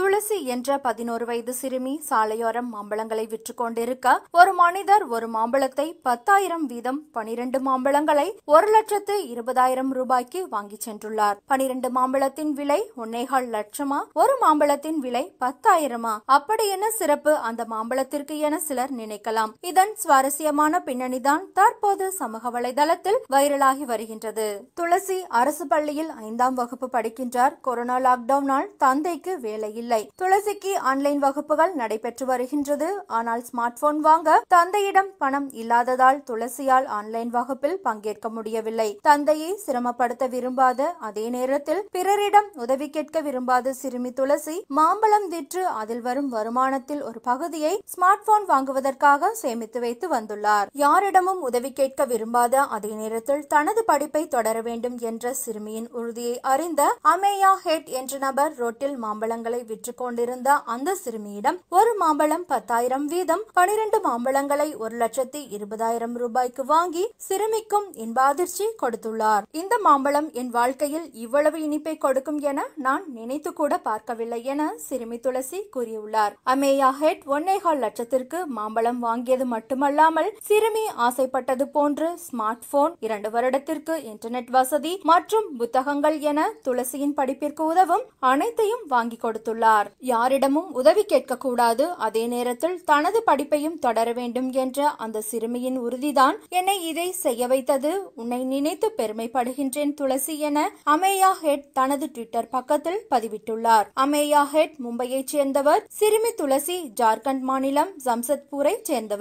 துளசி என்ற பதினோரு வயது சிறுமி சாலையோரம் மாம்பழங்களை விற்று கொண்டிருக்க ஒரு மனிதர் ஒரு மாம்பழத்தை பத்தாயிரம் வீதம் பனிரெண்டு மாம்பழங்களை ஒரு லட்சத்து இருபதாயிரம் ரூபாய்க்கு வாங்கி சென்றுள்ளார். பனிரெண்டு மாம்பழத்தின் விலை ஒன்னேகால் லட்சமா? ஒரு மாம்பழத்தின் விலை பத்தாயிரமா? அப்படி என்ன சிறப்பு? அந்த மாம்பழத்திற்கு என சிலர் நினைக்கலாம். இதன் சுவாரஸ்யமான பின்னணிதான் தற்போது சமூக வலைதளத்தில் வைரலாகி வருகின்றது. துளசி அரசு பள்ளியில் ஐந்தாம் வகுப்பு படிக்கின்றார். கொரோனா லாக்டவுனால் தந்தைக்கு வேலையில் இல்லை. துளசிக்கு ஆன்லைன் வகுப்புகள் நடைபெற்று வருகின்றது. ஆனால் ஸ்மார்ட் போன் வாங்க தந்தையிடம் பணம் இல்லாததால் துளசியால் ஆன்லைன் வகுப்பில் பங்கேற்க முடியவில்லை. தந்தையை சிரமப்படுத்த விரும்பாத அதே நேரத்தில் பிறரிடம் உதவி கேட்க விரும்பாத சிறுமி துளசி மாம்பழம் விற்று அதில் வரும் வருமானத்தில் ஒரு பகுதியை ஸ்மார்ட் போன் வாங்குவதற்காக சேமித்து வைத்து வந்துள்ளார். யாரிடமும் உதவி கேட்க விரும்பாத அதே நேரத்தில் தனது படிப்பை தொடர வேண்டும் என்ற சிறுமியின் உறுதியை அறிந்த அமேயா ஹெட் என்ற நபர் ரோட்டில் மாம்பழங்களை விற்று கொண்டிருந்த அந்த சிறுமியிடம் ஒரு மாம்பழம் பத்தாயிரம் வீதம் பனிரெண்டு மாம்பழங்களை ஒரு லட்சத்தி இருபதாயிரம் ரூபாய்க்கு வாங்கி சிறுமிக்கும் இன்ப அதிர்ச்சி கொடுத்துள்ளார். இந்த மாம்பழம் என் வாழ்க்கையில் இவ்வளவு இனிப்பை கொடுக்கும் என நான் நினைத்து கூட பார்க்கவில்லை என சிறுமி துளசி கூறியுள்ளார். அமேயா ஹெட் ஒன்னேகால் லட்சத்திற்கு மாம்பழம் வாங்கியது மட்டுமல்லாமல் சிறுமி ஆசைப்பட்டது போன்று ஸ்மார்ட் போன் இரண்டு வருடத்திற்கு இன்டர்நெட் வசதி மற்றும் புத்தகங்கள் என துளசியின் படிப்பிற்கு உதவும் அனைத்தையும் வாங்கி கொடுத்துள்ளார். யாரிடமும் உதவி கேட்கக்கூடாது. அதே நேரத்தில் தனது படிப்பையும் தொடர வேண்டும் என்ற அந்த சிறுமியின் உறுதிதான் என்னை இதை செய்ய வைத்தது. உன்னை நினைத்து பெருமைப்படுகின்றேன் துளசி என அமேயா ஹெட் தனது ட்விட்டர் பக்கத்தில் பதிவிட்டுள்ளார். அமேயா ஹெட் மும்பையைச் சேர்ந்தவர் சிறுமி துளசி ஜார்க்கண்ட் மாநிலம் ஜம்சத்பூரை சேர்ந்தவர்.